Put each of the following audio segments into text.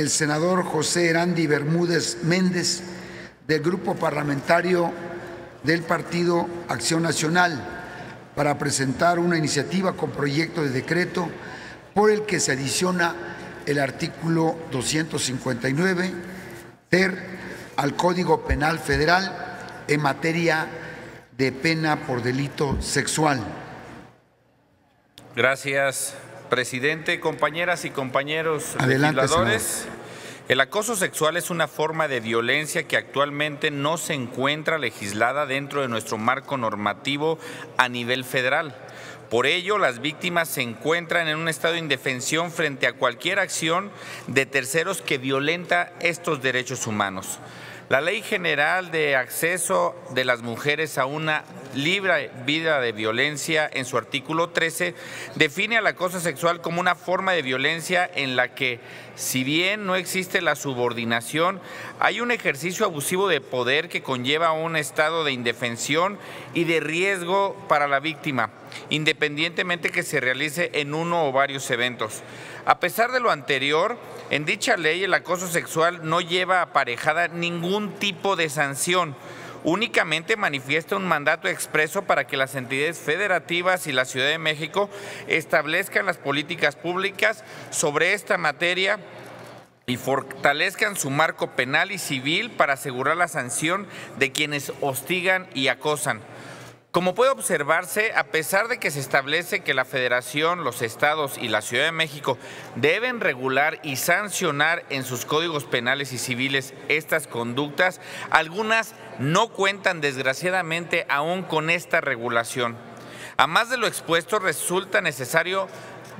el senador José Erandi Bermúdez Méndez del Grupo Parlamentario del Partido Acción Nacional para presentar una iniciativa con proyecto de decreto por el que se adiciona el artículo 259 ter al Código Penal Federal en materia de pena por delito sexual. Gracias, presidente. Compañeras y compañeros Adelante, legisladores. El acoso sexual es una forma de violencia que actualmente no se encuentra legislada dentro de nuestro marco normativo a nivel federal. Por ello, las víctimas se encuentran en un estado de indefensión frente a cualquier acción de terceros que violenta estos derechos humanos. La Ley General de Acceso de las Mujeres a una libre vida de violencia, en su artículo 13, define al acoso sexual como una forma de violencia en la que, si bien no existe la subordinación, hay un ejercicio abusivo de poder que conlleva un estado de indefensión y de riesgo para la víctima, independientemente que se realice en uno o varios eventos. A pesar de lo anterior, en dicha ley el acoso sexual no lleva aparejada ningún tipo de sanción, únicamente manifiesta un mandato expreso para que las entidades federativas y la Ciudad de México establezcan las políticas públicas sobre esta materia y fortalezcan su marco penal y civil para asegurar la sanción de quienes hostigan y acosan. Como puede observarse, a pesar de que se establece que la Federación, los estados y la Ciudad de México deben regular y sancionar en sus códigos penales y civiles estas conductas, algunas no cuentan desgraciadamente aún con esta regulación. A más de lo expuesto, resulta necesario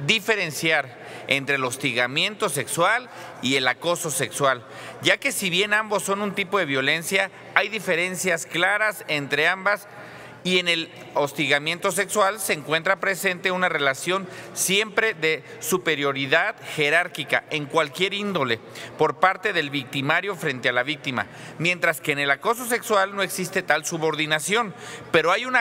diferenciar entre el hostigamiento sexual y el acoso sexual, ya que si bien ambos son un tipo de violencia, hay diferencias claras entre ambas y en el hostigamiento sexual se encuentra presente una relación siempre de superioridad jerárquica en cualquier índole por parte del victimario frente a la víctima, mientras que en el acoso sexual no existe tal subordinación, pero hay un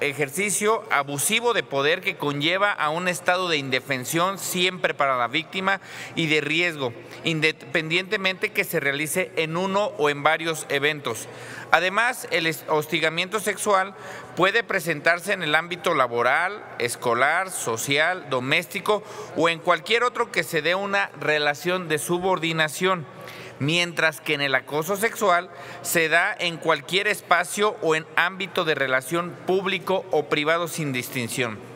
ejercicio abusivo de poder que conlleva a un estado de indefensión siempre para la víctima y de riesgo, independientemente que se realice en uno o en varios eventos. Además, el hostigamiento sexual puede presentarse en el ámbito laboral, escolar, social, doméstico o en cualquier otro que se dé una relación de subordinación, mientras que en el acoso sexual se da en cualquier espacio o en ámbito de relación público o privado sin distinción.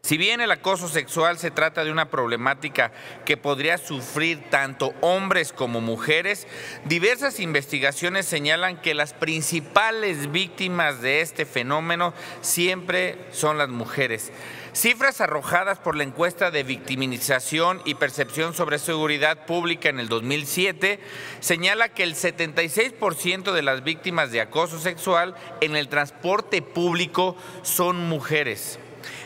Si bien el acoso sexual se trata de una problemática que podría sufrir tanto hombres como mujeres, diversas investigaciones señalan que las principales víctimas de este fenómeno siempre son las mujeres. Cifras arrojadas por la encuesta de victimización y percepción sobre seguridad pública en el 2007 señala que el 76% de las víctimas de acoso sexual en el transporte público son mujeres.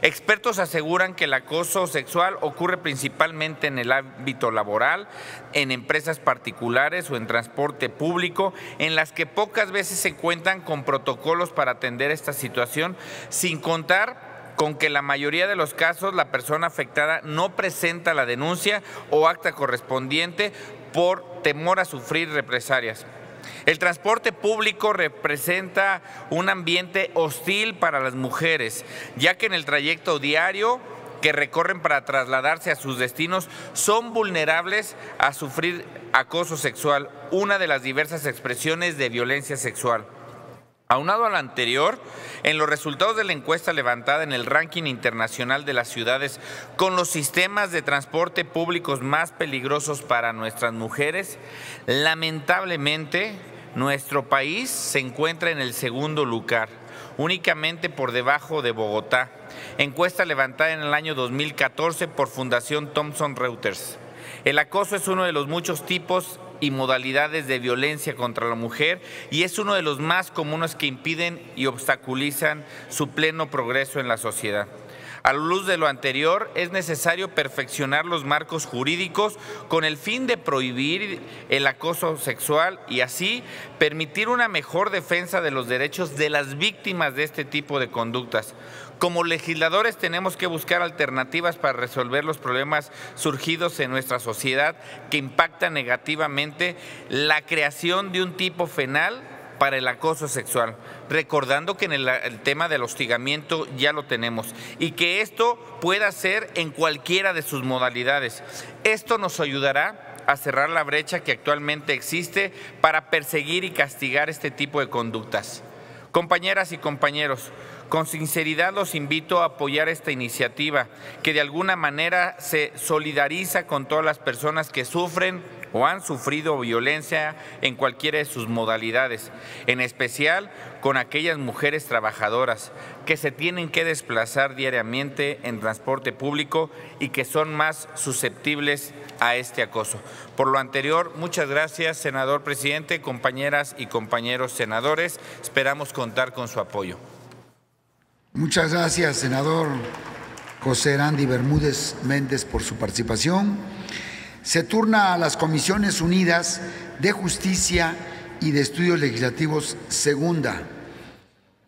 Expertos aseguran que el acoso sexual ocurre principalmente en el ámbito laboral, en empresas particulares o en transporte público, en las que pocas veces se cuentan con protocolos para atender esta situación, sin contar con que la mayoría de los casos la persona afectada no presenta la denuncia o acta correspondiente por temor a sufrir represalias. El transporte público representa un ambiente hostil para las mujeres, ya que en el trayecto diario que recorren para trasladarse a sus destinos son vulnerables a sufrir acoso sexual, una de las diversas expresiones de violencia sexual. Aunado a lo anterior, en los resultados de la encuesta levantada en el ranking internacional de las ciudades con los sistemas de transporte públicos más peligrosos para nuestras mujeres, lamentablemente nuestro país se encuentra en el segundo lugar, únicamente por debajo de Bogotá. Encuesta levantada en el año 2014 por Fundación Thomson Reuters. El acoso es uno de los muchos tipos y modalidades de violencia contra la mujer y es uno de los más comunes que impiden y obstaculizan su pleno progreso en la sociedad. A la luz de lo anterior, es necesario perfeccionar los marcos jurídicos con el fin de prohibir el acoso sexual y así permitir una mejor defensa de los derechos de las víctimas de este tipo de conductas. Como legisladores tenemos que buscar alternativas para resolver los problemas surgidos en nuestra sociedad que impactan negativamente la creación de un tipo penal para el acoso sexual, recordando que en el, tema del hostigamiento ya lo tenemos y que esto pueda ser en cualquiera de sus modalidades. Esto nos ayudará a cerrar la brecha que actualmente existe para perseguir y castigar este tipo de conductas. Compañeras y compañeros, con sinceridad los invito a apoyar esta iniciativa que de alguna manera se solidariza con todas las personas que sufren o han sufrido violencia en cualquiera de sus modalidades, en especial con aquellas mujeres trabajadoras que se tienen que desplazar diariamente en transporte público y que son más susceptibles a este acoso. Por lo anterior, muchas gracias, senador presidente, compañeras y compañeros senadores. Esperamos contar con su apoyo. Muchas gracias, senador José Randy Bermúdez Méndez, por su participación se turna a las Comisiones Unidas de Justicia y de Estudios Legislativos Segunda.